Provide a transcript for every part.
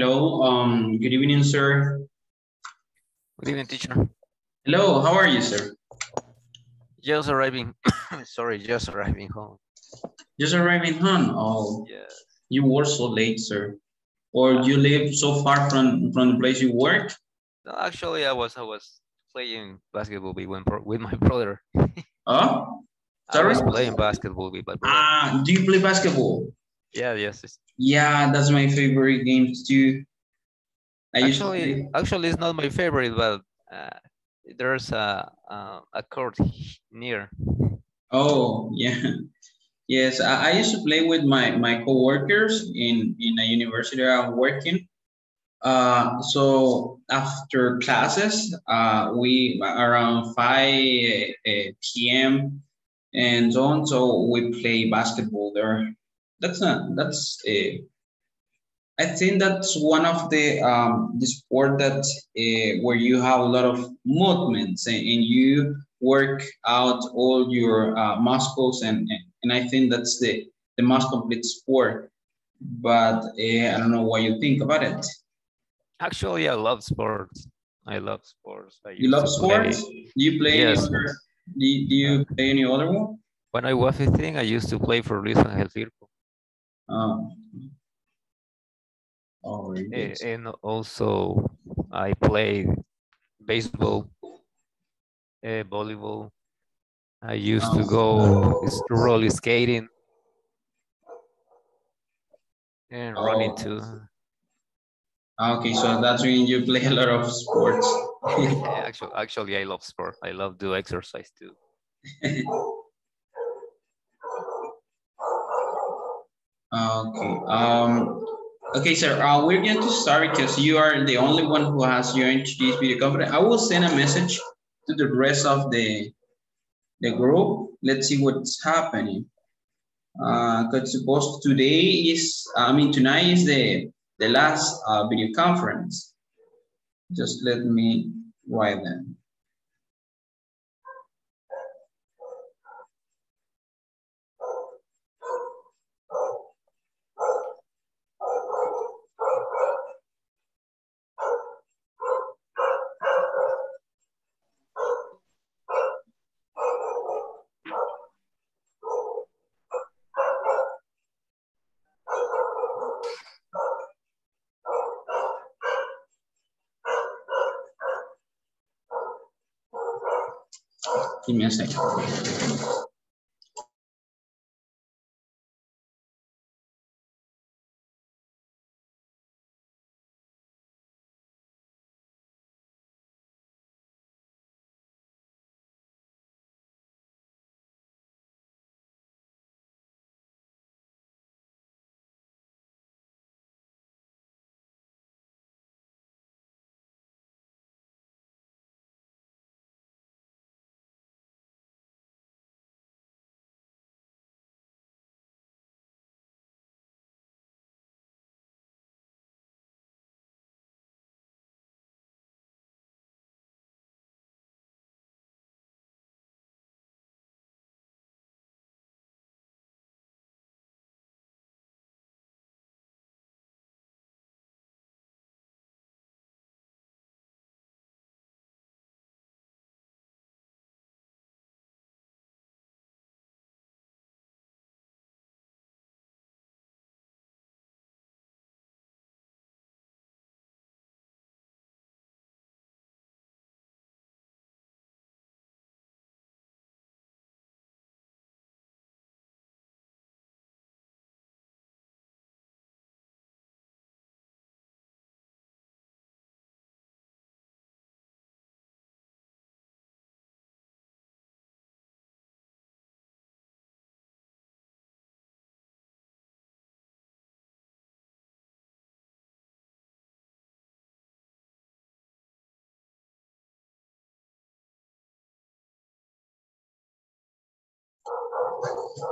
Hello, um, good evening, sir. Good evening, teacher. Hello, how are you, sir? Just arriving, sorry, just arriving home. Just arriving home. Oh, Yes. you were so late, sir. Or you live so far from, from the place you work? No, actually, I was I was playing basketball with, my with my brother. Oh, I was Sorry? playing basketball with my brother. ah, do you play basketball? Yeah, yes. it's- Yeah, that's my favorite games too. I Actually, actually, it's not my favorite, but uh, there's a a, a court near. Oh, yeah. Yes, I, I used to play with my, my coworkers in, in a university I'm working. Uh, so after classes, uh, we around 5 uh, p.m. and so on, so we play basketball there. That's not, that's a, I think that's one of the um, the sport that uh, where you have a lot of movements and, and you work out all your uh, muscles and, and I think that's the the most complete sport. But uh, I don't know what you think about it. Actually, I love sports. I love sports. I You love play- sports? Do you play Yes. any other? Do you, do you play any other one? When I was 15, I used to play for Luis Angel Firpo. Um, oh, very Eh. And also, I played baseball, uh, volleyball. I used to go s- roller skating and running Oh. too. Ah, Okay, so that's when you play a lot of sports. actually, actually, I love sport. I love do exercise too. Okay. Um, okay, sir. Uh, we're going to start because you are the only one who has joined this video conference. I will send a message to the rest of the the group. Let's see what's happening. Uh, because suppose today is, I mean, tonight is the the last uh, video conference. Just let me write them. Give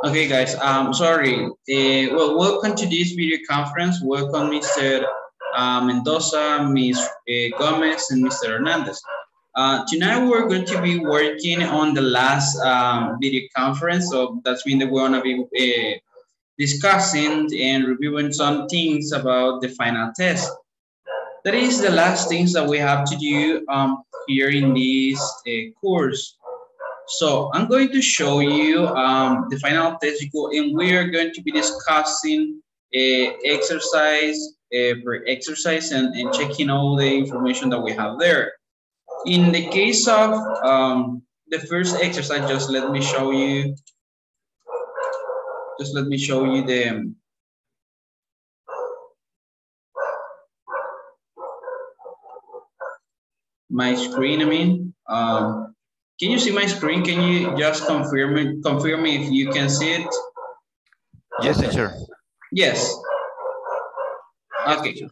Okay, guys. Um, sorry. Uh, well, welcome to this video conference. Welcome, Mr. Uh, Mendoza, Ms. uh, Gomez, and Mr. Hernandez. Uh, tonight we're going to be working on the last um, video conference, so that's mean that we're gonna be uh, discussing and reviewing some things about the final test. that is the last things that we have to do um, here in this course. So I'm going to show you um, the final test and we are going to be discussing uh, exercise uh, per exercise and, and checking all the information that we have there. In the case of um, the first exercise, just let me show you, just let me show you the, my screen, I mean. Um, can you see my screen? Can you just confirm it, confirm me if you can see it? Yes, teacher. Yes. Okay.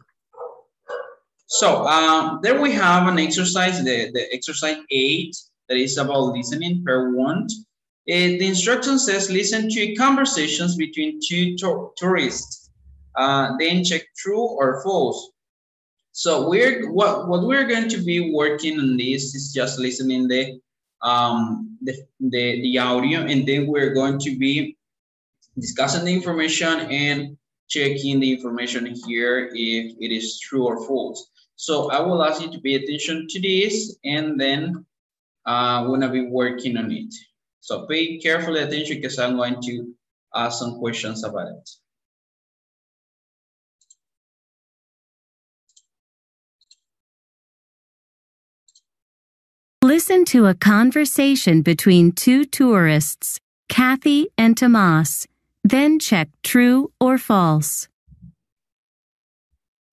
So um, there we have an exercise, the, the exercise eight, that is about listening per one. Uh, the instruction says listen to conversations between two tourists. Uh, then check true or false. So we're what what we're going to be working on this is just listening the um the the, the audio and then we're going to be discussing the information and checking the information here if it is true or false. So I will ask you to pay attention to this and then uh, I'm gonna be working on it. So pay carefully attention because I'm going to ask some questions about it. Listen to a conversation between two tourists, Kathy and Tomas. Then check true or false.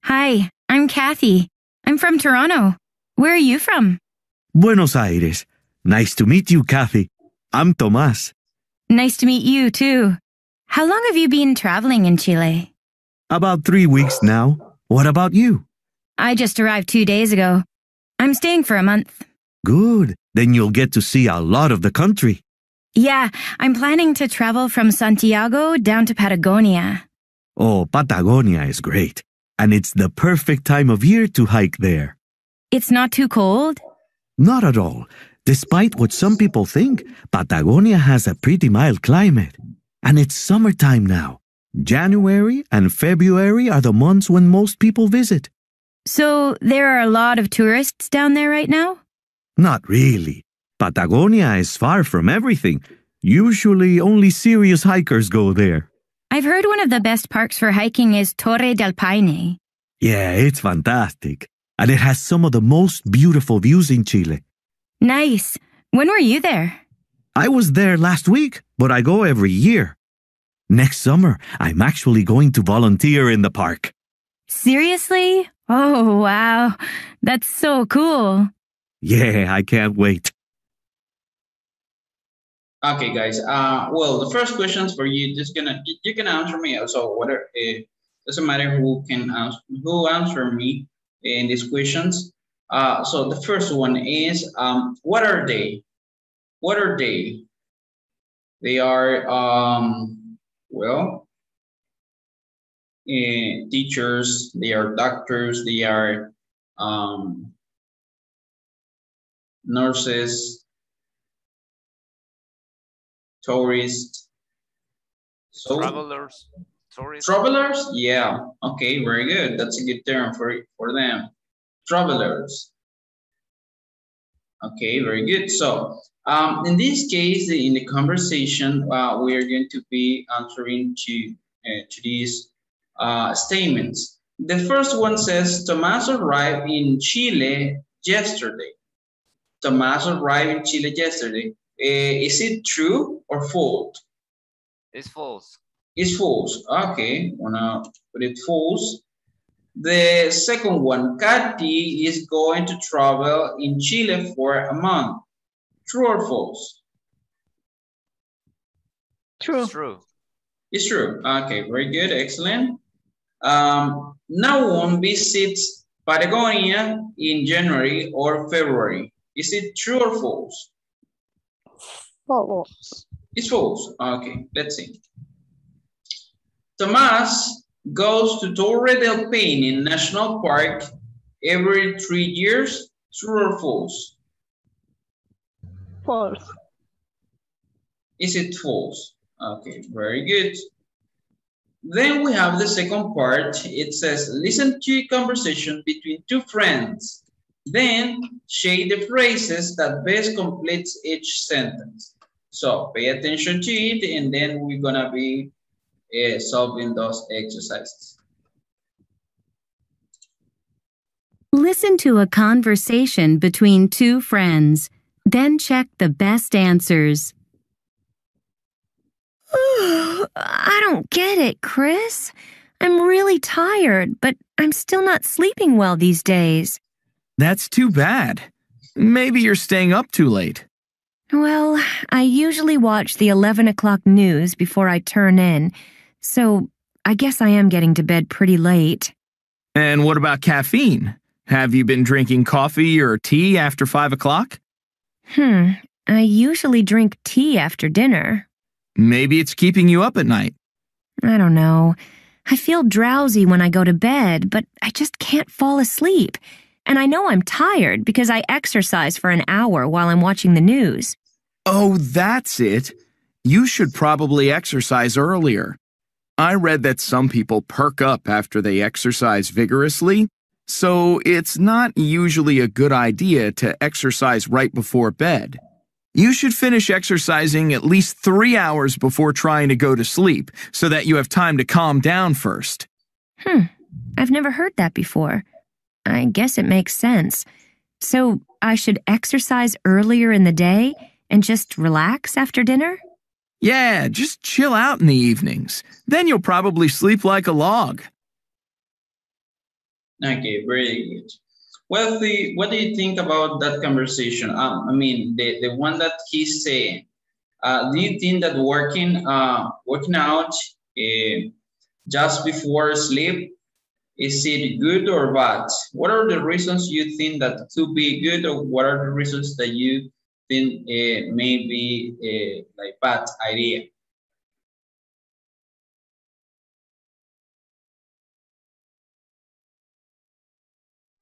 Hi, I'm Kathy. I'm from Toronto. Where are you from? Buenos Aires. Nice to meet you, Kathy. I'm Tomas. Nice to meet you, too. How long have you been traveling in Chile? About three weeks now. What about you? I just arrived two days ago. I'm staying for a month. Good. Then you'll get to see a lot of the country. Yeah, I'm planning to travel from Santiago down to Patagonia. Oh, Patagonia is great. And it's the perfect time of year to hike there. It's not too cold? Not at all. Despite what some people think, Patagonia has a pretty mild climate. And it's summertime now. January and February are the months when most people visit. So there are a lot of tourists down there right now? Not really. Patagonia is far from everything. Usually only serious hikers go there. I've heard one of the best parks for hiking is Torres del Paine. Yeah, it's fantastic. And it has some of the most beautiful views in Chile. Nice. When were you there? I was there last week, but I go every year. Next summer, I'm actually going to volunteer in the park. Seriously? Oh, wow. That's so cool. Yeah, I can't wait. Okay, guys. Uh, well, the first questions for you, just gonna you can answer me. So whatever, it doesn't matter who can answer who answer me in these questions. Uh, so the first one is um, what are they? What are they? They are um, well, uh, teachers. They are doctors. They are um, nurses, tourists. So, travelers. Tourists. Travelers? Yeah. Okay, very good. That's a good term for, for them. Travelers. Okay, very good. So um, in this case, in the conversation, uh, we are going to be answering to, uh, to these uh, statements. The first one says, Tomas arrived in Chile yesterday. Tomas arrived in Chile yesterday. Uh, is it true or false? It's false. It's false. Okay, wanna put it false. The second one, Kathy is going to travel in Chile for a month. True or false? True. It's true. It's true. Okay, very good. Excellent. Um, no one visits Patagonia in January or February. Is it true or false? False. It's false. Ah, okay, let's see. Tomas goes to Torre del Paine in National Park every three years. True or false? False. Is it false? Okay, very good. Then we have the second part. It says, listen to a conversation between two friends. Then shade the phrases that best completes each sentence. So pay attention to it and then we're gonna be uh, solving those exercises. Listen to a conversation between two friends. Then check the best answers. I don't get it, Chris. I'm really tired, but I'm still not sleeping well these days. That's too bad. Maybe you're staying up too late. Well, I usually watch the 11 o'clock news before I turn in, so I guess I am getting to bed pretty late. And what about caffeine? Have you been drinking coffee or tea after 5 o'clock? Hmm, I usually drink tea after dinner. Maybe it's keeping you up at night. I don't know. I feel drowsy when I go to bed, but I just can't fall asleep. And I know I'm tired because I exercise for an hour while I'm watching the news. Oh, that's it. You should probably exercise earlier. I read that some people perk up after they exercise vigorously, so it's not usually a good idea to exercise right before bed. You should finish exercising at least three hours before trying to go to sleep so that you have time to calm down first. Hmm, I've never heard that before. I guess it makes sense. So I should exercise earlier in the day and just relax after dinner? Yeah, just chill out in the evenings. Then you'll probably sleep like a log. Okay, very good. Well, the, what do you think about that conversation? Um, I mean, the, the one that he's saying. Uh, do you think that working uh, working out uh, just before sleep is it good or bad? What are the reasons you think that could be good, or what are the reasons that you think uh, may be uh, like bad idea?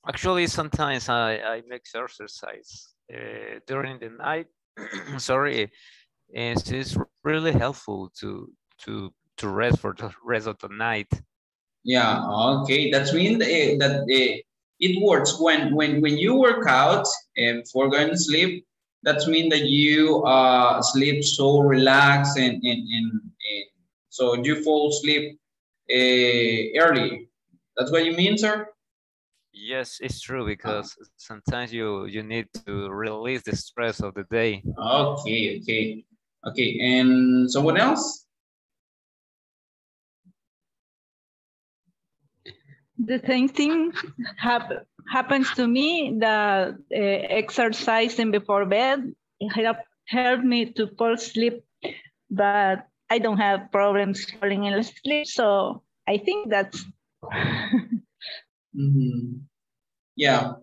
Actually, sometimes I, I make exercise uh, during the night. Sorry, and it's really helpful to to to rest for the rest of the night. Yeah. Okay. That's mean uh, that uh, it works when when when you work out and before going to sleep. That's mean that you uh sleep so relaxed and and, and, and so you fall asleep uh, early. That's what you mean, sir? Yes, it's true because sometimes you you need to release the stress of the day. Okay, okay, okay. And someone else? The same thing hap happens to me. The uh, exercising before bed help help me to fall asleep, but I don't have problems falling asleep. So I think that's. Mm -hmm. Yeah,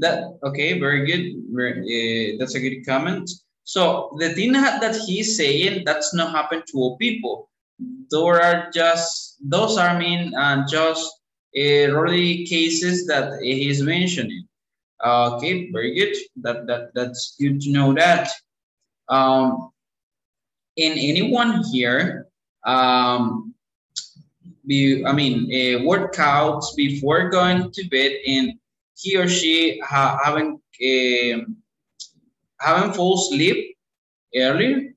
that okay, very good. Very, uh, that's a good comment. So the thing that he's saying that's not happened to all people. Those are just those are mean and just early cases that he's mentioning. Okay, very good. That that that's good to know that. Um, in anyone here, um, be, I mean, uh, workouts before going to bed and he or she ha haven't uh, haven't fall earlier.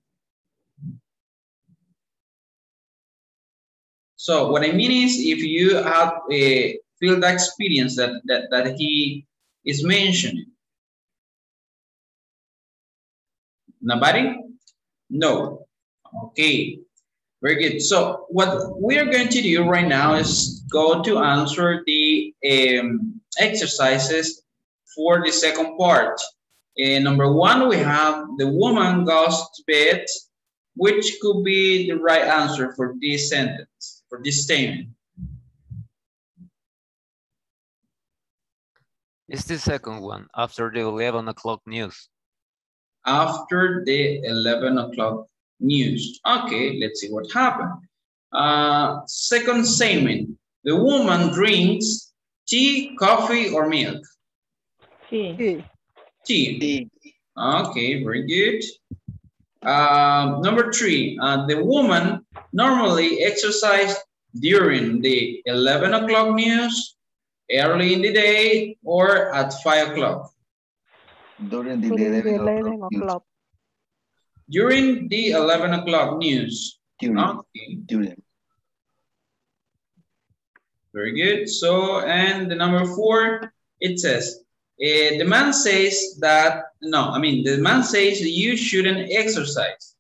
So what I mean is, if you have a field experience that that that he is mentioning, nobody, no, okay. Very good. So what we are going to do right now is go to answer the um, exercises for the second part. Uh, number one, we have the woman goes to bed, which could be the right answer for this sentence, for this statement. It's the second one, after the 11 o'clock news. After the 11 o'clock news. Okay, let's see what happened. Uh, second statement, the woman drinks tea, coffee, or milk? Tea. Tea. tea. Okay, very good. Uh, number three, uh, the woman normally exercise during the 11 o'clock news, early in the day, or at 5 o'clock? During the During the 11 11 o'clock news. During the 11 o'clock news. During, Okay, during. very good. So, and the number four, it says, eh, the man says that, no, I mean, the man says you shouldn't exercise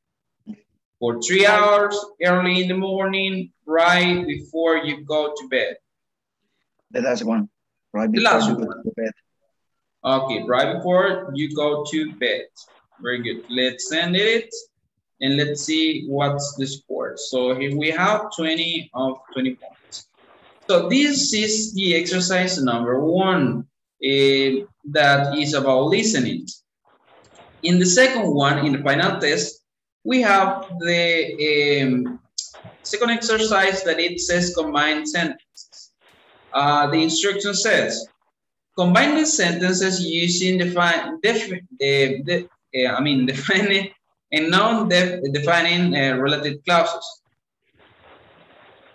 for three hours early in the morning, right before you go to bed. The last one. Right The before last you go one. to bed. Okay, right before you go to bed. Very good. Let's send it and let's see what's the score. So here we have 20 of 20 points. So this is the exercise number one eh, that is about listening. In the second one, in the final test, we have the um, second exercise that it says combine sentences. Uh, the instruction says, combine the sentences using define, def, the, the, uh, I mean, defining and non-defining uh, related clauses.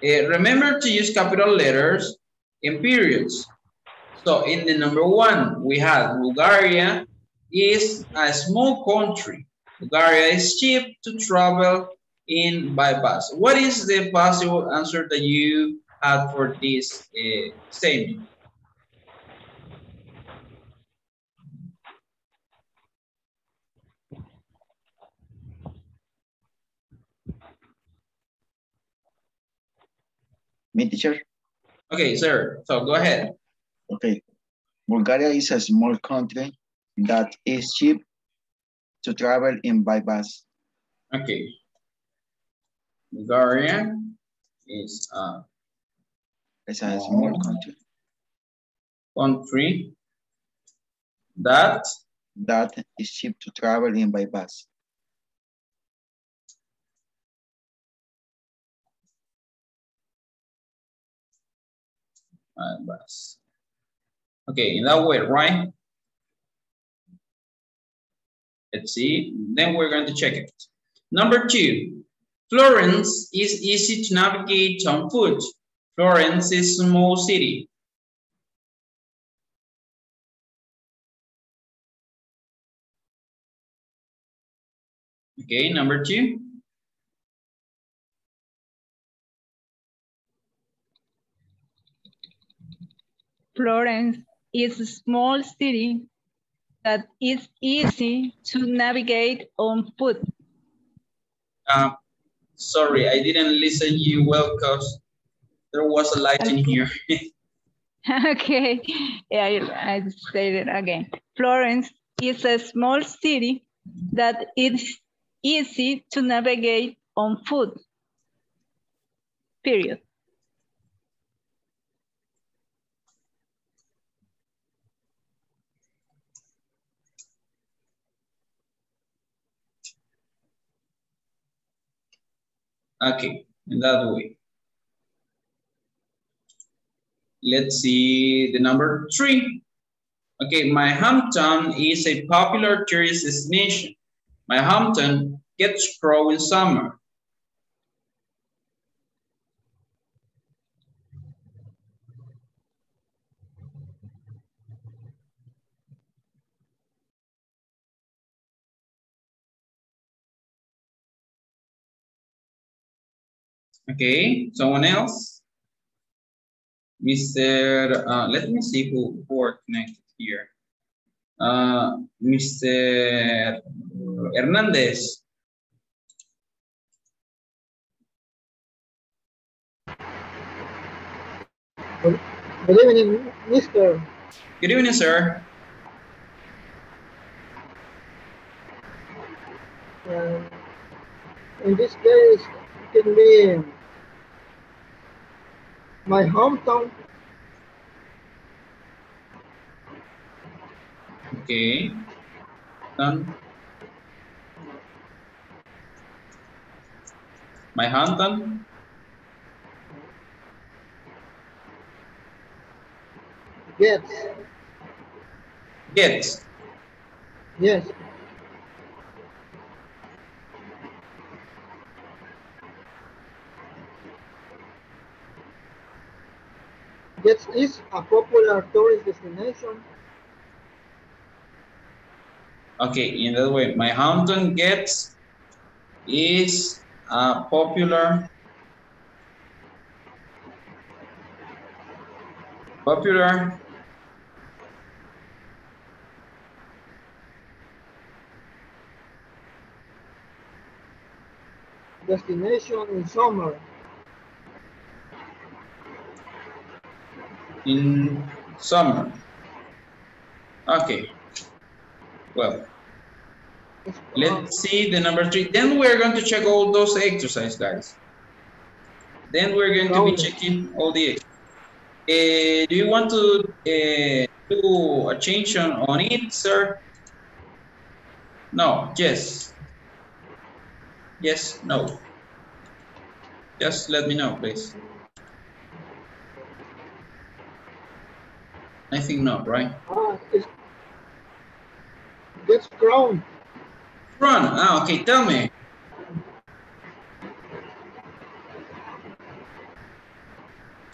Uh, remember to use capital letters and periods. So in the number one, we have Bulgaria is a small country. Bulgaria is cheap to travel in by bus. What is the possible answer that you had for this uh, statement? Me, teacher? Okay, sir. So go ahead. Okay. Bulgaria is a small country that is cheap to travel in by bus. Okay. Bulgaria is a It's a small country country that that is cheap to travel in by bus. uh, bus. Okay, in that way, right? Let's see. Then we're going to check it. Number two, Florence is easy to navigate on foot. Florence is a small city. Okay, number two. Florence is a small city that is easy to navigate on foot. Um, sorry, I didn't listen you well because there was a light in here. okay, yeah, I, I say it again. Florence is a small city that is easy to navigate on foot. Period. Okay, in that way. Let's see the number three. Okay, my hometown is a popular tourist destination. My hometown gets snow in summer. Okay, someone else? Mr. Uh, let me see who, who are connected here. Uh, Mr. Hernandez. Good evening, Mister. Good evening, sir. Um, in this case, can be my hometown. Okay. Done. My hometown. Yes, Yes. yes. Gets is a popular tourist destination. Okay, in that way, my hometown gets is a popular popular Destination in summer. In summer. Okay. Well, let's see the number three. Then we're going to check all those exercises, guys. Then we're going to be checking all the. Uh, do you want to uh, do a change on, on it, sir? No. Yes. Yes. No. Just let me know, please. I think not, right? Ah, it's, gets crowned. Run. Ah, okay. Tell me.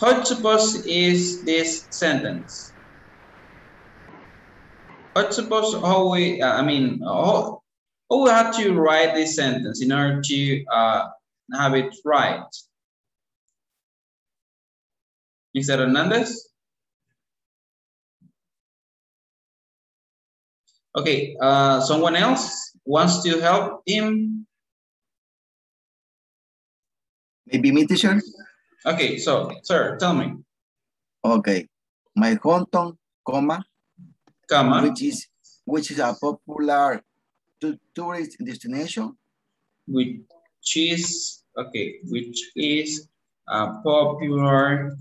How suppose is this sentence? How suppose how we, uh, I mean, how, how we have to write this sentence in order to uh, have it right? Mr. Hernandez? Okay, uh, someone else wants to help him? Maybe me, teacher? Okay, so, sir, tell me. Okay. My hometown, comma, Comma, which is which is a popular tourist destination. which is, okay, which is a popular,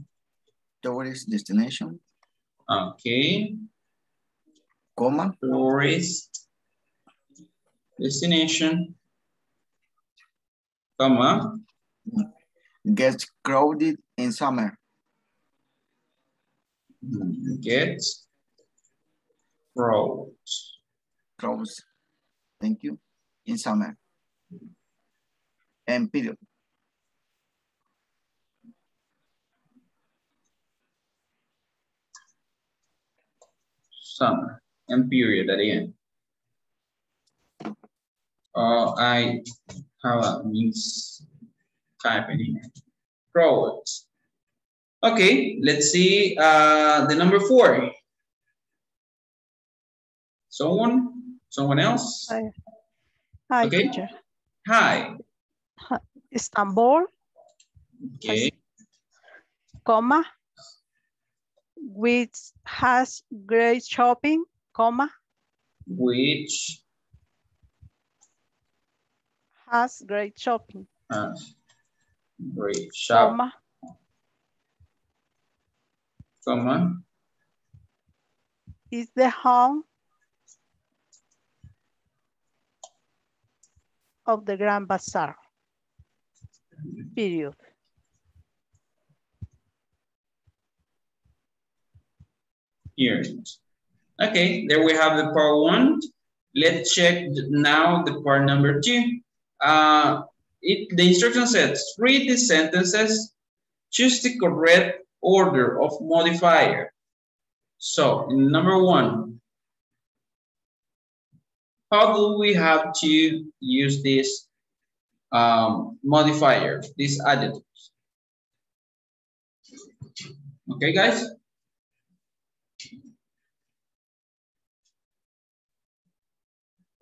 Tourist destination, okay, comma, tourist destination, comma, gets crowded in summer. gets crowd. Crowds. Thank you. In summer. And period. summer and period at the end. Uh, I have a means typing in Crowds. Okay, let's see uh, the number four. Someone? Someone else? Hi, Hi, Okay. teacher. Hi. Istanbul, Okay. comma, which has great shopping, comma, Which has great shopping, has great shop, comma, comma, is the home of the Grand Bazaar. Period. here. Okay, there we have the part one. Let's check now the part number two. Uh, it, the instruction says, read the sentences, choose the correct order of modifier. So, number one, how do we have to use this um, modifier, these adjectives? Okay, guys?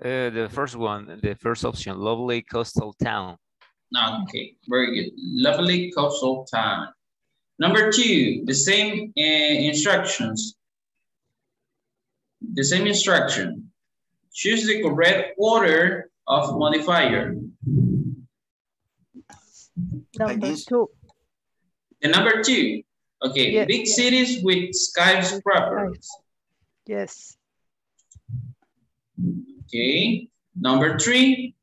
Uh, the first one, the first option, lovely coastal town. Okay, very good. Lovely coastal town. Number two, the same uh, instructions. The same instruction. Choose the correct order of modifier. Number two, The number two, okay, Yeah. big cities with skyscrapers. yes. Okay, number three,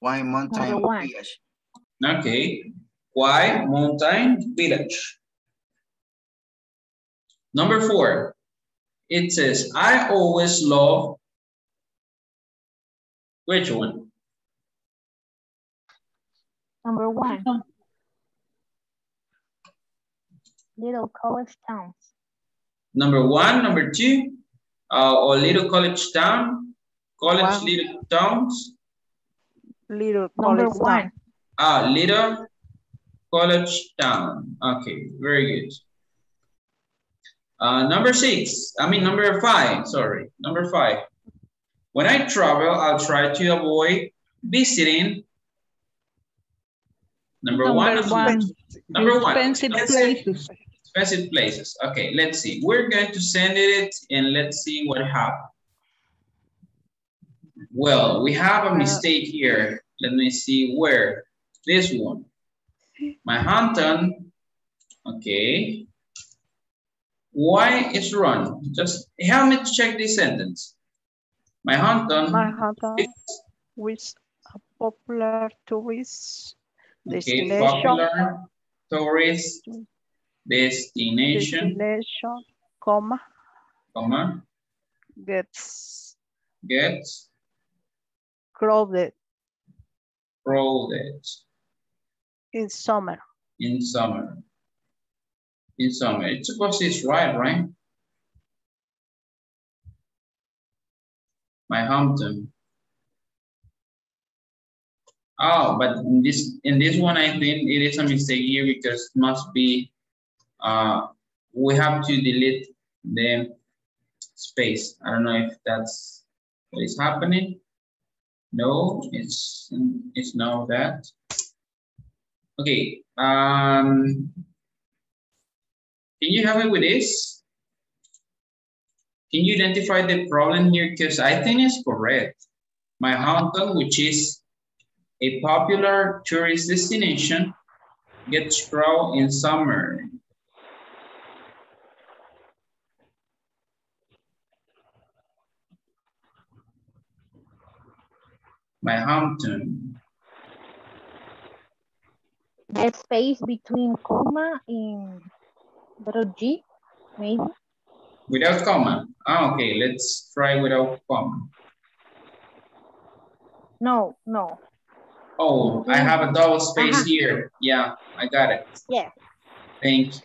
Why mountain village? okay, why mountain village? Number four, it says, I always love, which one? Number one. little college towns. Number one, number two, uh, or little college town, college One. little towns, Little Number college one. town. ah, little college town. Okay, very good. Uh, number six, I mean number five, sorry, number five. When I travel, I'll try to avoid visiting. Number, one, Number one, number one, expensive expensive- places. Expensive places. Okay, let's see. We're going to send it and let's see what happens. Well, we have a mistake here. Let me see where. This one. Manhattan. Okay. Why is wrong? Just help me to check this sentence. My Hampton. Manhattan with a popular tourist Okay, destination. popular tourist destination, Destination, comma, comma, gets gets crowded crowded in summer. in summer. In summer, it's supposed it's right, right? Manhattan. Oh, but in this in this one, I think it is a mistake here because it must be uh we have to delete the space. I don't know if that's what is happening. No, it's it's not that. Okay, um, can you help me with this? Can you identify the problem here? Because I think it's correct. Manhattan, which is a popular tourist destination, gets crowded in summer. Manhattan. The space between comma and little g, maybe. Without comma. Ah, okay, let's try without comma. No, no. Oh, I have a double space Uh-huh. here. Yeah, I got it. Yeah. Thank you.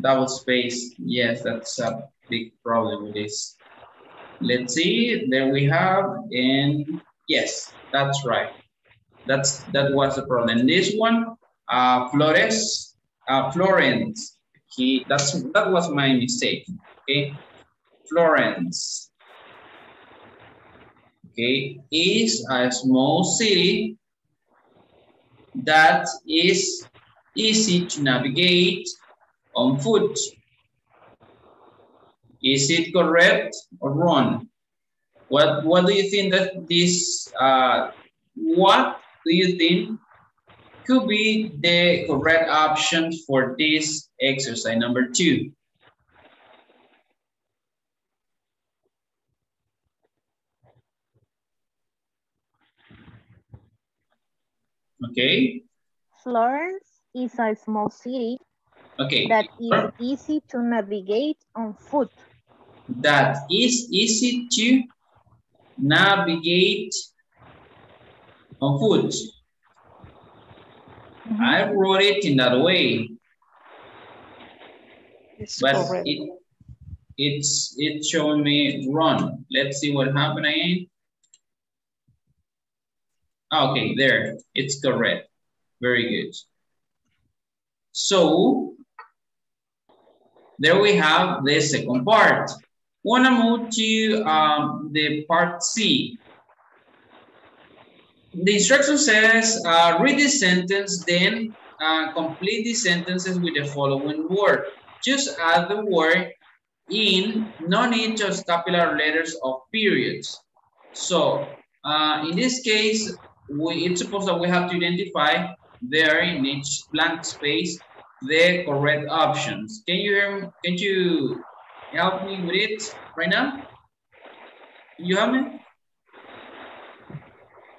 Double space. Yes, that's a big problem with this. Let's see. There we have, and yes, that's right. That's that was the problem. This one, uh, Flores, uh, Florence. He that's that was my mistake. Okay, Florence. Okay, is a small city that is easy to navigate on foot. Is it correct or wrong? What What do you think that this? Uh, what do you think could be the correct option for this exercise number two? Okay. Florence is a small city Okay. that is easy to navigate on foot. That is easy to navigate on foot. Mm-hmm. I wrote it in that way, It's but correct. it it's it's showing me wrong. Let's see what happened again. Okay, there, it's correct. Very good. So, there we have the second part. Wanna move to um, the part C. The instruction says, uh, read this sentence, then uh, complete the sentences with the following word. Just add the word in, no need to scapular letters of periods. So, uh, in this case, we, it's supposed that we have to identify there in each blank space the correct options. Can you hear? Can you help me with it right now? Can you help me?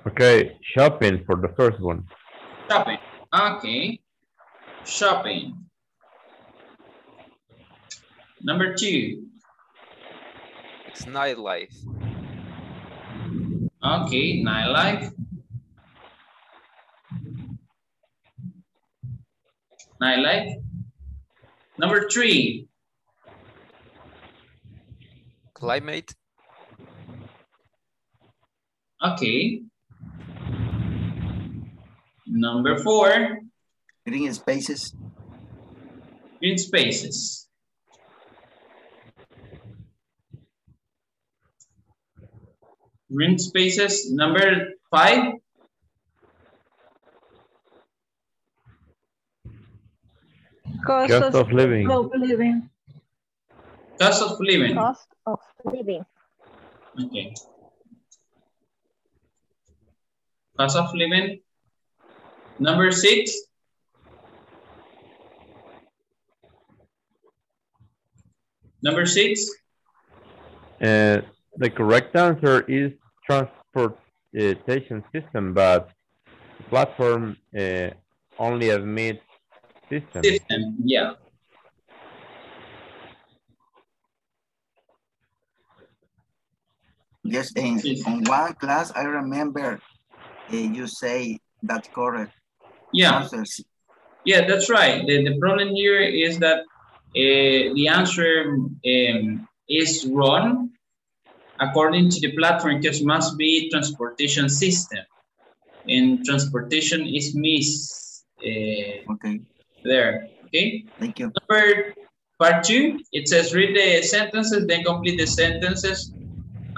Okay, shopping for the first one. Shopping. Okay. Shopping. Number two. It's nightlife. Okay, nightlife. Nightlife. Number three, Climate. okay. Number four, Green spaces. green spaces. Green spaces. Number five, Cost Cost of living. of living. cost of living. Cost of living. Okay. Cost of living. Number six. Number six, Uh, the correct answer is transportation system, but platform uh, only admits system. system, yeah. Yes, in, on one class, I remember uh, you say that correct Yeah, answers. yeah, that's right. The, the problem here is that uh, the answer um, is wrong according to the platform because must be transportation system. And transportation is miss uh, Okay, there, okay? thank you. Number part two, it says read the sentences, then complete the sentences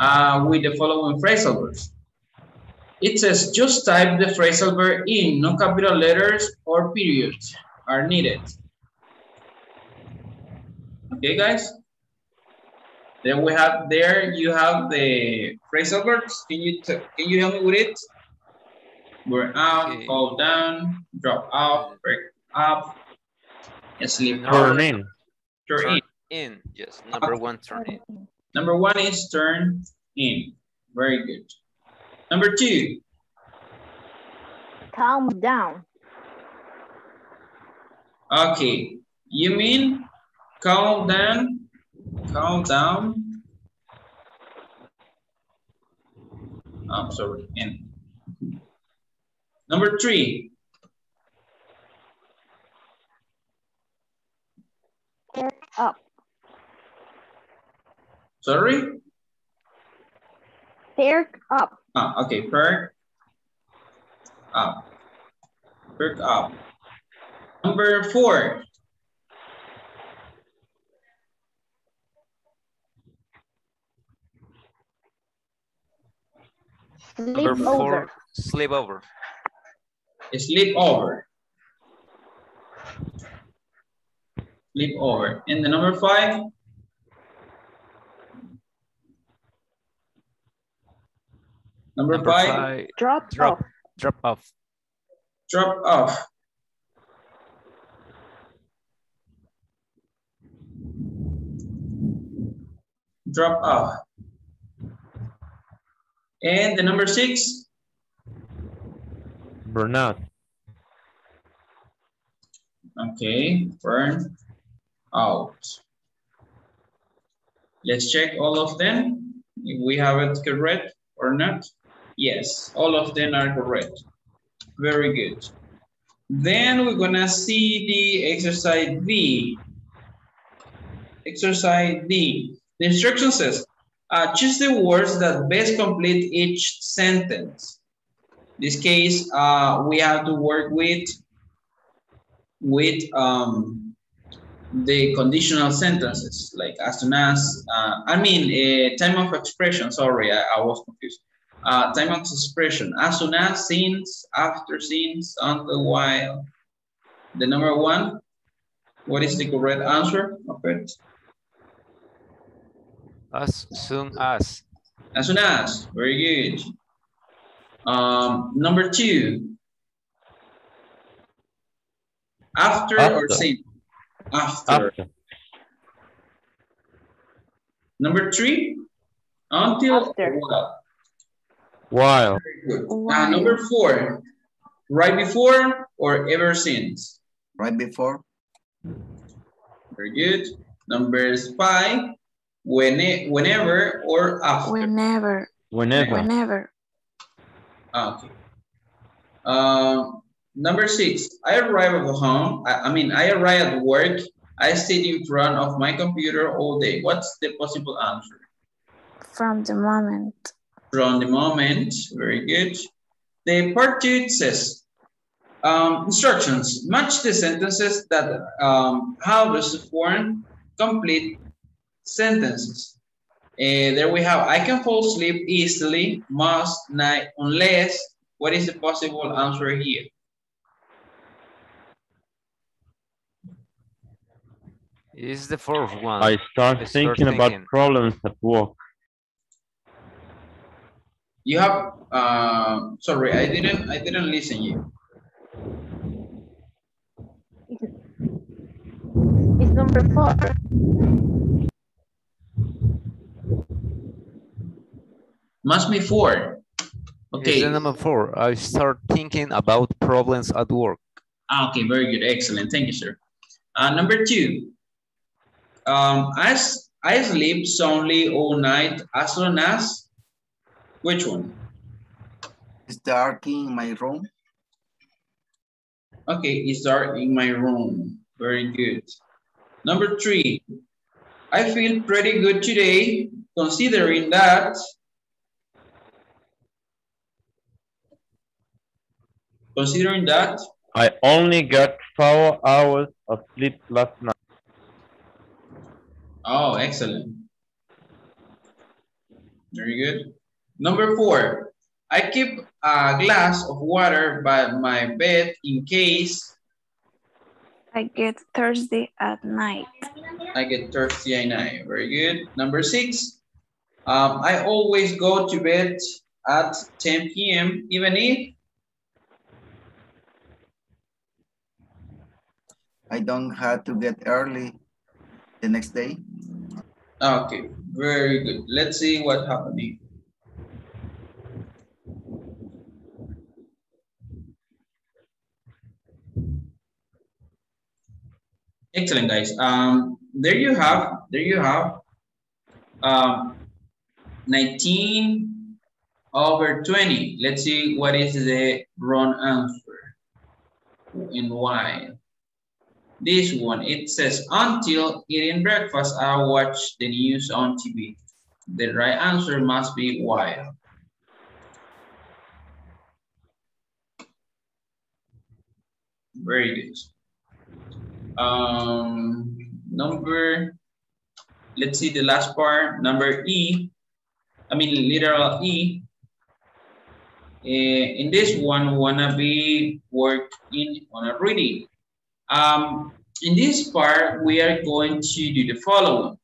uh, with the following phrasal verbs. It says just type the phrasal verb in, no capital letters or periods are needed. Okay, guys? Then we have there, you have the phrasal verbs. Can you, can you help me with it? We're out, Okay. fall down, drop out, break up, sleep Turn out. in. Turn in. Turn in. Yes. Number one, turn in. Number one is turn in. Very good. Number two, Calm down. okay. You mean calm down, calm down. I'm sorry, in. Number three, up. Sorry? Perk up. Ah, okay, perk up. Perk up. Number four, Sleep Number over. four, sleep over. sleep over. Sleep over. And the number five, number, Number five, five, Drop, drop, off. drop off. drop off. Drop off. And the number six, Burnout. okay, burn out. Let's check all of them, if we have it correct or not. Yes, all of them are correct. Very good. Then we're gonna see the exercise B. Exercise D. The instruction says, uh, choose the words that best complete each sentence. this case, uh, we have to work with with um, the conditional sentences, like as soon as, uh, I mean, uh, time of expression, sorry, I, I was confused. Uh, time of expression, as soon as, since, after, since, until, while. The number one, what is the correct answer of it? As soon as. As soon as, very good. Um, number two. After, or After. since? After. After. Number three, until After. or while. While. Uh, number four, right before or ever since. Right before, Very good. Number five, when, whenever or after. Whenever, Whenever. whenever. Ah, Okay. Um, number six, I arrive at home. I, I mean, I arrive at work I stayed in front of my computer all day. What's the possible answer? From the moment. From the moment, very good. The part two says, um, instructions, match the sentences that um, have as form complete sentences. Uh, there we have, I can fall asleep easily, must, night, unless, what is the possible answer here? Is the fourth one. I start I thinking about problems at work. You have, uh, sorry, I didn't, I didn't listen you. It's number four. Must be four. Okay. Is the number four. I start thinking about problems at work. Ah, okay, very good. Excellent. Thank you, sir. Uh, number two. Um, I, s- I sleep soundly all night as long as, which one? It's dark in my room. Okay, it's dark in my room. Very good. Number three. I feel pretty good today, considering that considering that I only got four hours of sleep last night. Oh, excellent. Very good. Number four, I keep a glass of water by my bed in case I get thirsty at night. I get thirsty at night. Very good. Number six, um, I always go to bed at 10 p.m. even if I don't have to get early the next day. Okay, very good. Let's see what happened here. Excellent, guys. Um, there you have, there you have, um, 19 over 20. Let's see what is the wrong answer and why. This one, it says, until eating breakfast, I watch the news on TV. The right answer must be while. Very good. Um, number, let's see the last part, number E, I mean literal E. Eh, in this one, wanna be working on a reading. Um, in this part, we are going to do the following.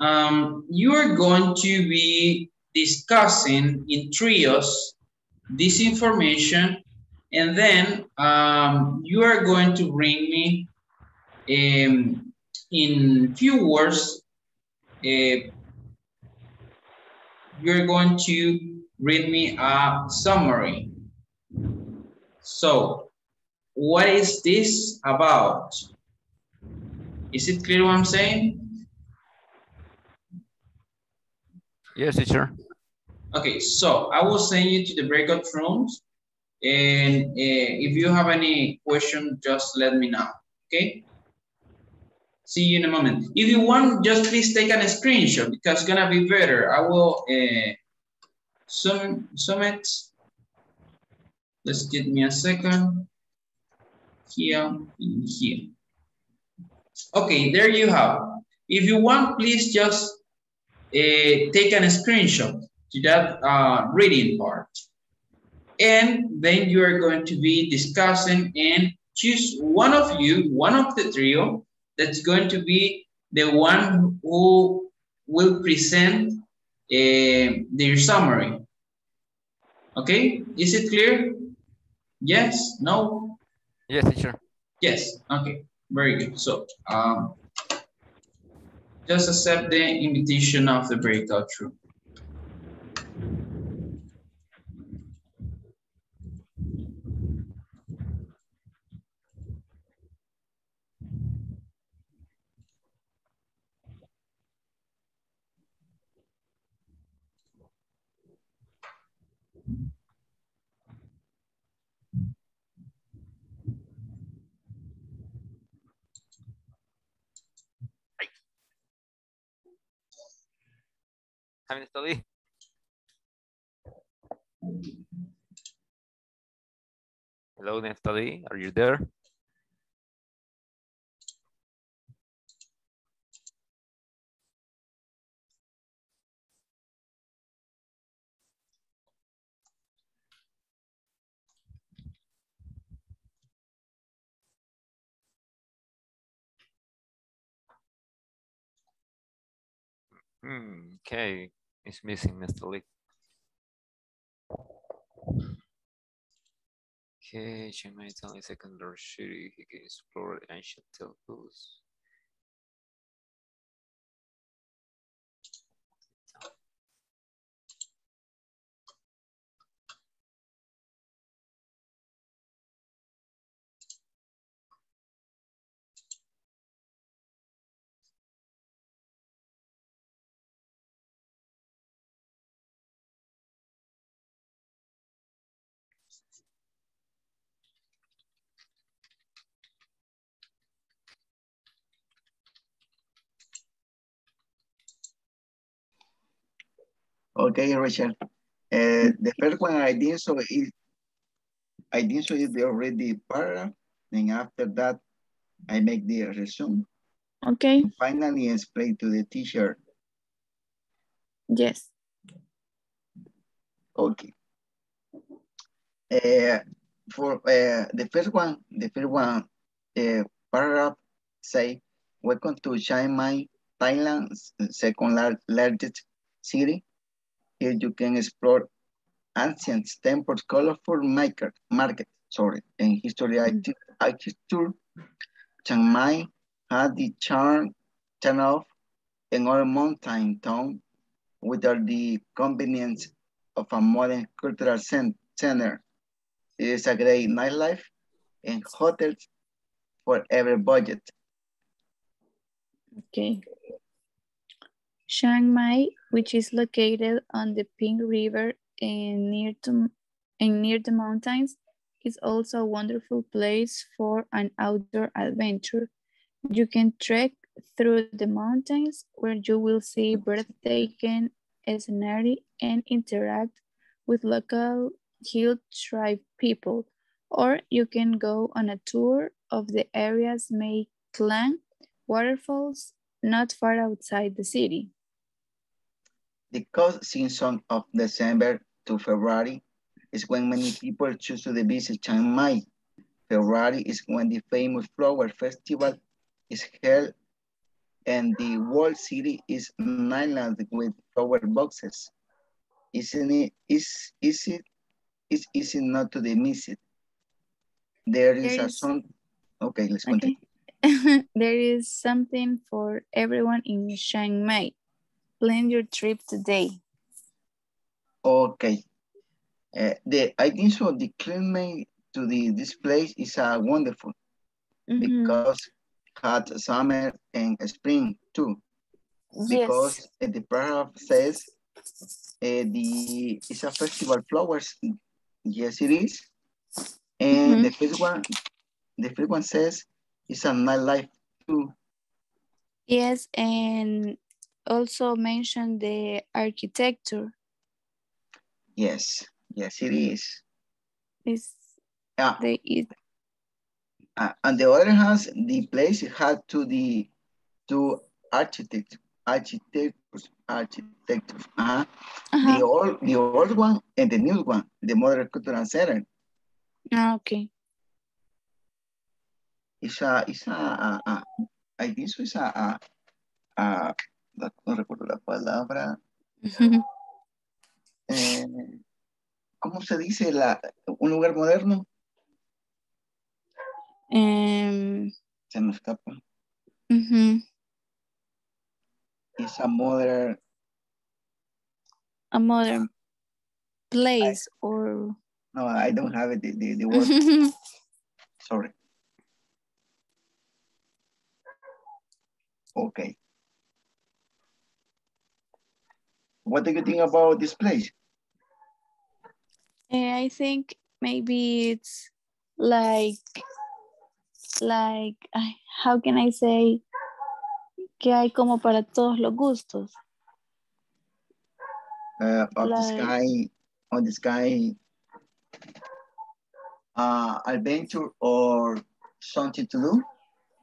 Um, you are going to be discussing in trios this information, and then um, you are going to bring me um, in few words, uh, you're going to read me a summary. So, what is this about? Is it clear what I'm saying? Yes, teacher. Okay, so I will send you to the breakout rooms. And uh, if you have any question, just let me know, okay? See you in a moment. If you want, just please take a screenshot because it's gonna be better. I will uh, zoom, zoom it. Let's give me a second. Here, in here. Okay, there you have. If you want, please just uh, take a screenshot to that uh, reading part. And then you are going to be discussing and choose one of you, one of the trio, that's going to be the one who will present uh, their summary. Okay, is it clear? Yes, no? Yes, teacher. Yes, okay, very good. So, um, just accept the invitation of the breakout room. Hi, Natalie. Hello, Natalie. Are you there? Hmm, okay, it's missing Mr. Lee. Okay, Mai is only secondary city. He can explore ancient temples. Okay, Rachel. Uh, the first one I did so is I did so is the already paragraph. Then after that, I make the resume. Okay. And finally, explain to the teacher. Yes. Okay. Uh, for uh, the first one, the first one uh, paragraph say, welcome to Chiang Mai, Thailand's second largest city. Here you can explore ancient temples, colorful market, market sorry, and history archi- mm-hmm. architecture. Chiang Mai had the charm, turn off another mountain town without the convenience of a modern cultural center. It is a great nightlife and hotels for every budget. Okay. Chiang Mai, which is located on the Ping River and near to and near the mountains, is also a wonderful place for an outdoor adventure. You can trek through the mountains where you will see breathtaking scenery and interact with local hill tribe people. Or you can go on a tour of the area's Mae Klang waterfalls not far outside the city. The cold season of December to February is when many people choose to visit Chiang Mai. February is when the famous flower festival is held and the whole city is island with flower boxes. Isn't it, is, is it, is easy not to miss it. There is There a song, okay, let's continue. there is something for everyone in Chiang Mai. Plan your trip today. Okay. Uh, the I think so the climate to the this place is uh, wonderful Mhm. because hot summer and spring too. Because uh, the paragraph says uh, the it's a festival flowers. Yes, it is. And the first one, the first one says it's a nightlife too. Yes, and also mention the architecture. Yes, yes, it is. Is Yeah. the it Uh, on the other hand, the place had to the to architect architects architects. Uh-huh. The old the old one and the new one, the modern cultural center. ah, okay. It's a it's a, a, a I think so it's a, a, a no, no recuerdo la palabra. Eh, ¿Cómo se dice la un lugar moderno? Um, Se me escapa. mhm. It's a modern A modern place or no, I don't have it the, the, the word. Sorry. Okay. What do you think about this place? Eh, I think maybe it's like like how can I say que hay como para todos los gustos. uh, of the Like- sky, on the sky, uh, adventure or something to do?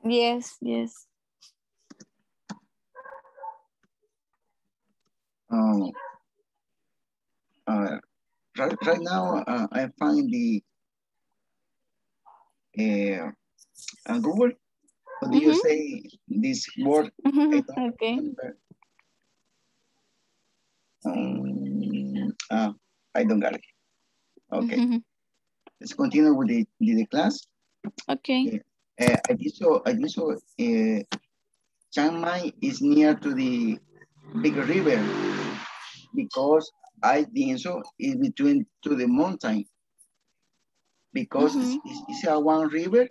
Yes, yes. Um, uh, right, right now, uh, I find the uh, on Google. What do you Mhm. say this word? Don't okay. Um, ah, I don't got it. Okay, let's continue with the, the, class. Okay. Uh, I did so, I did so, uh, Chiang Mai is near to the big river because I think so is between to the mountain. Because it's, it's, it's a one river.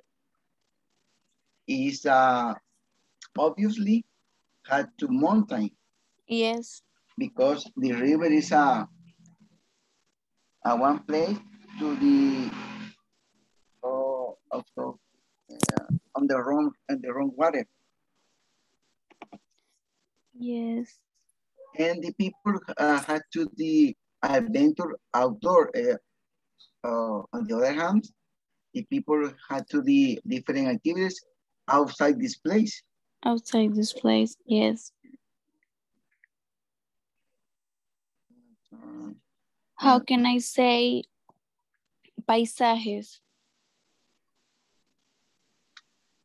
Is uh, obviously had to mountain. Yes. because the river is a, a one place to the oh, also uh, on the wrong and the wrong water. Yes. And the people uh, had to the adventure outdoor. Uh, uh, on the other hand, the people had to the different activities outside this place. Outside this place. Yes. Uh, How can I say paisajes?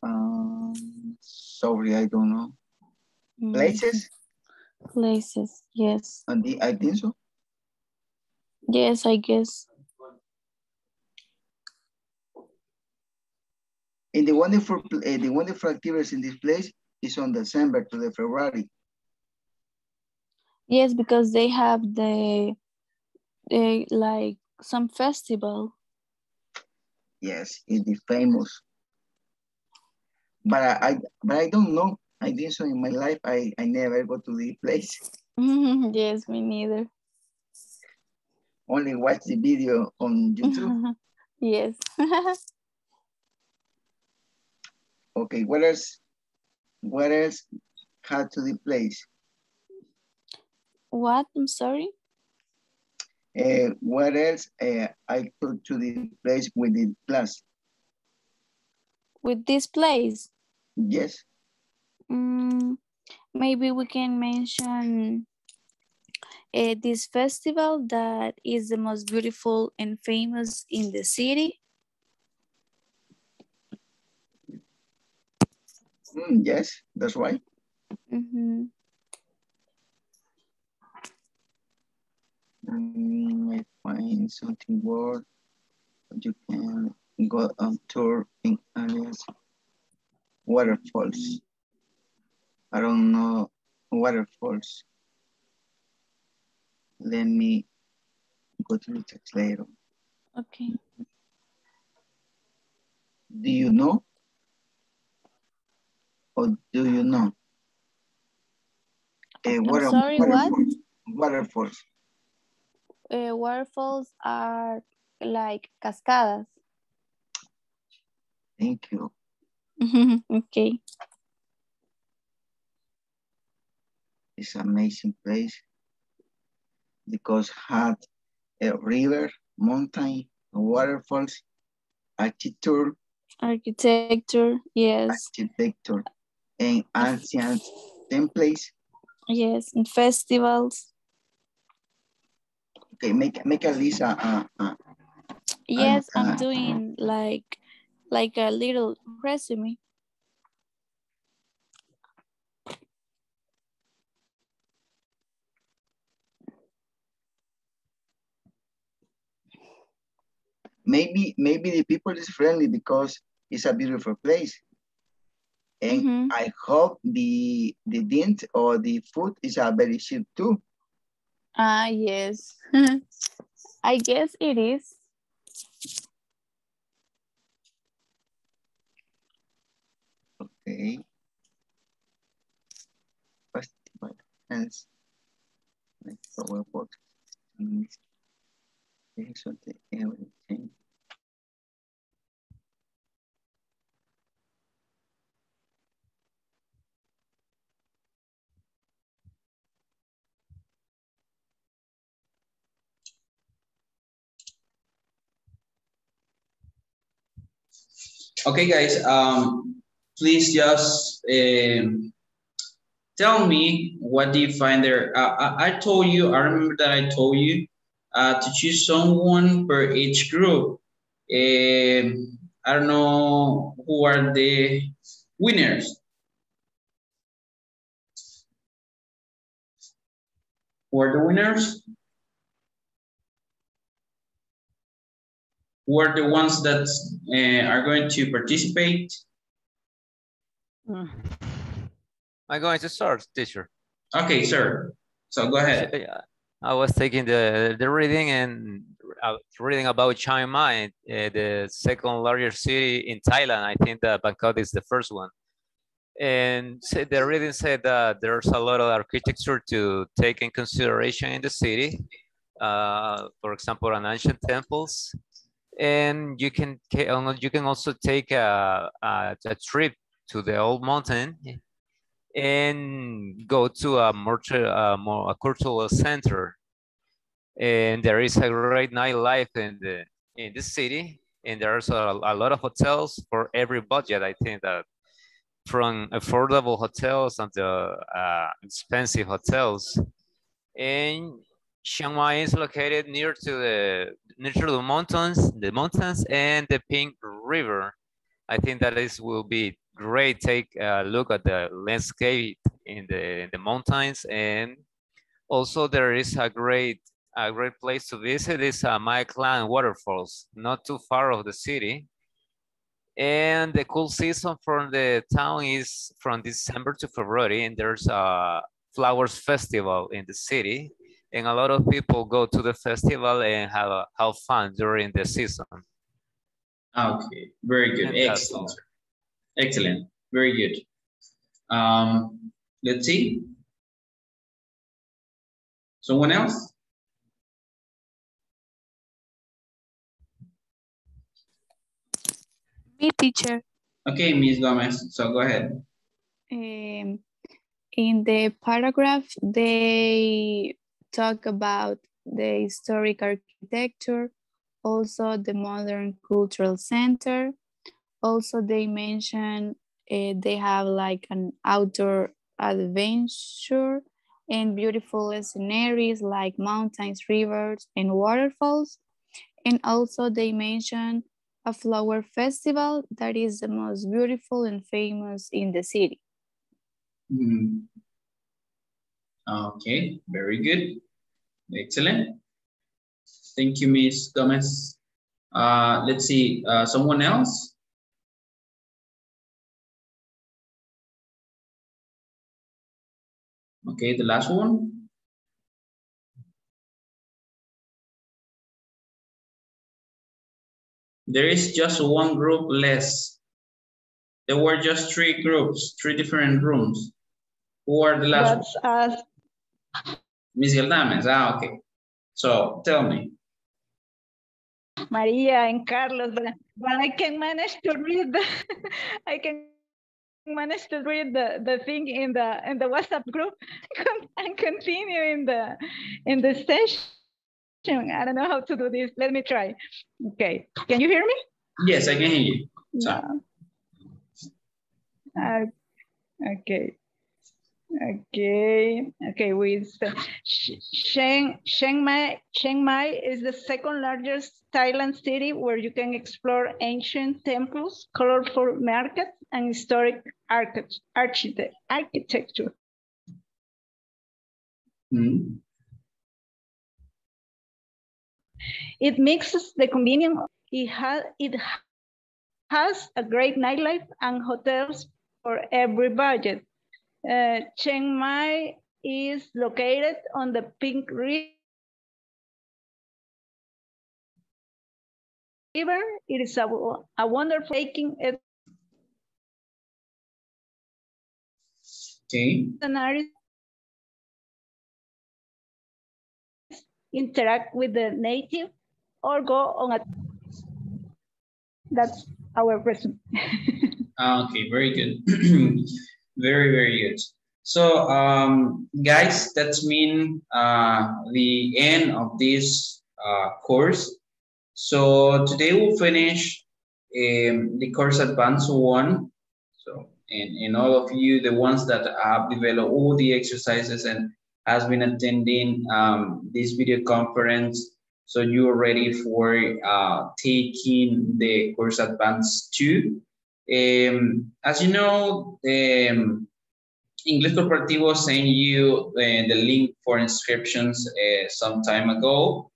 um, sorry, I don't know. Mm, Places? Places. Yes. And the, I think so. Yes, I guess. And the wonderful, uh, the wonderful activities in this place is on December to the February. Yes, because they have the, the like some festival. Yes, it's the famous. But I, I, but I don't know. I think so in my life. I, I never go to the place. yes, me neither. Only watch the video on YouTube. yes. Okay, what else? What else had to the place? what? I'm sorry. Uh, what else uh, I took to the place with the class? With this place, Yes. Mm, maybe we can mention uh, this festival that is the most beautiful and famous in the city. Mm, yes, that's right. Mhm. Mm, I find something word. You can go on tour in areas. Waterfalls. I don't know waterfalls. Let me go to the text later. Okay. Do you know? Or do you know? Uh, water, sorry, what? waterfalls. Waterfalls. Uh, waterfalls are like cascadas. Thank you. okay. It's amazing place because had a river, mountain, waterfalls, architecture, Architecture, yes, architecture, and ancient templates. yes, and festivals. Okay, make make a list. Uh, uh, uh, Yes, uh, I'm doing like like a little resume. Maybe maybe the people is friendly because it's a beautiful place. And I hope the the dent or the food is a very cheap too. Ah, yes. I guess it is. Okay. Festival ends. Like our work. This is everything. Okay, guys, um, please just um, tell me what do you find there. Uh, I, I told you, I remember that I told you uh, to choose someone per each group. Um, I don't know who are the winners. Who are the winners? Who are the ones that uh, are going to participate? I'm going to start, teacher. Okay, sir. So go ahead. I was taking the the reading and uh, reading about Chiang Mai, uh, the second largest city in Thailand. I think that Bangkok is the first one. And so the reading said that there's a lot of architecture to take in consideration in the city. Uh, for example, an ancient temples. And you can you can also take a, a, a trip to the old mountain and go to a more, uh, more a cultural center. And there is a great nightlife in the in the city, and there's a, a lot of hotels for every budget. I think that from affordable hotels until uh, expensive hotels. And Chiang Mai is located near to the near to the mountains, the mountains and the Ping River. I think that this will be great. Take a look at the landscape in the in the mountains, and also there is a great a great place to visit is uh, Mae Klong waterfalls, not too far of the city. And the cool season from the town is from December to February, and there's a flowers festival in the city and a lot of people go to the festival and have, have fun during the season. Okay, very good, excellent. Excellent, very good. Um, let's see. Someone else? Me, teacher. Okay, Ms. Gomez, so go ahead. Um, in the paragraph, they talk about the historic architecture, also the modern cultural center. Also, they mention uh, they have like an outdoor adventure and beautiful sceneries like mountains, rivers, and waterfalls. And also they mention a flower festival that is the most beautiful and famous in the city. Mm. Okay, very good. Excellent. Thank you, Ms. Gomez. Uh, let's see, uh, someone else? Okay, the last one. There is just one group less. There were just three groups, three different rooms. Who are the last? That's us. Miss Geldames, ah, okay. So tell me. Maria and Carlos, but, but I can manage to read the, I can manage to read the, the thing in the in the WhatsApp group and continue in the in the session. I don't know how to do this. Let me try. Okay. Can you hear me? Yes, I can hear you. So. Uh, okay. Okay, okay, with Chiang, Chiang, Mai, Chiang Mai is the second largest Thailand city where you can explore ancient temples, colorful markets, and historic architect, architecture. Mm. It mixes the convenience, it has, it has a great nightlife and hotels for every budget. Uh, Chiang Mai is located on the Ping River. It is a, a wonderful taking it. Okay. Interact with the native or go on a. That's our resume. okay, very good. Very, very good. So, um, guys, that's mean uh, the end of this uh, course. So today we'll finish um, the course advanced one. So, and, and all of you, the ones that have developed all the exercises and has been attending um, this video conference. So you are ready for uh, taking the course advanced two. Um, as you know, um, English Corporativo sent you uh, the link for inscriptions uh, some time ago.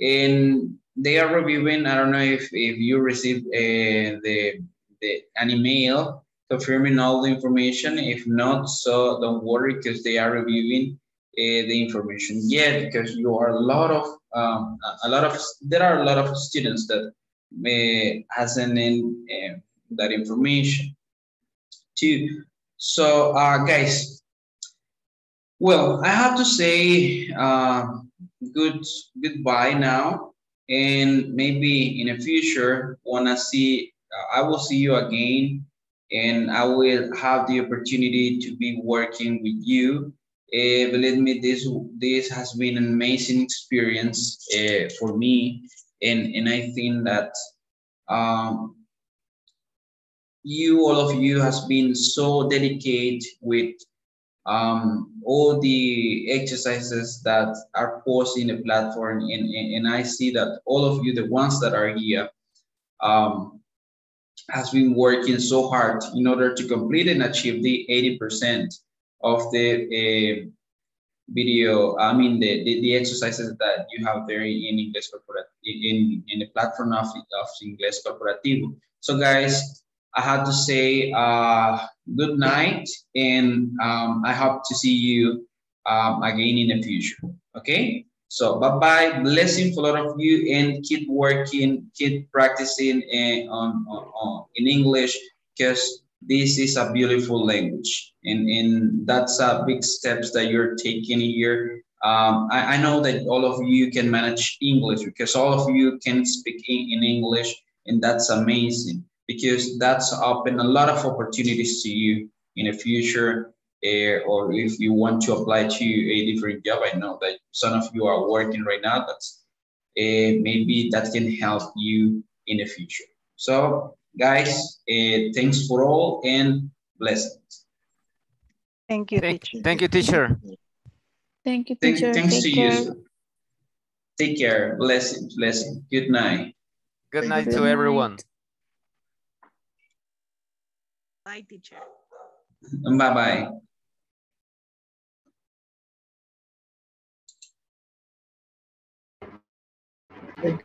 And they are reviewing, I don't know if, if you received uh, the, the, an email confirming all the information. If not, so don't worry because they are reviewing the information yet because you are a lot of, um, a lot of, there are a lot of students that may hasn't that information too. So, uh, guys, well, I have to say uh, good goodbye now, and maybe in the future, wanna see, uh, I will see you again, and I will have the opportunity to be working with you. Uh, believe me, this this has been an amazing experience uh, for me, and and I think that um, you, all of you, has been so dedicated with um, all the exercises that are posted in the platform. And, and, and, I see that all of you, the ones that are here, um, has been working so hard in order to complete and achieve the 80% of the uh, video, I mean, the, the, the, exercises that you have there in English Corporate, in, in the platform of, of English Corporativo. So guys, I have to say uh, good night, and um, I hope to see you um, again in the future. Okay, so bye bye, blessing for a lot of you, and keep working, keep practicing uh, on, on, on in English because this is a beautiful language, and and that's a big steps that you're taking here. Um, I, I know that all of you can manage English because all of you can speak in, in English, and that's amazing because that's open a lot of opportunities to you in the future uh, or if you want to apply to a different job. I know that some of you are working right now that's uh, maybe that can help you in the future. So guys uh, thanks for all and blessings. Thank you thank, teacher. thank you teacher. Thank you Thank, teacher. thanks Take to care. you take care. Blessings blessings. Good night. Good night Good to night. everyone Bye, teacher. bye bye Thank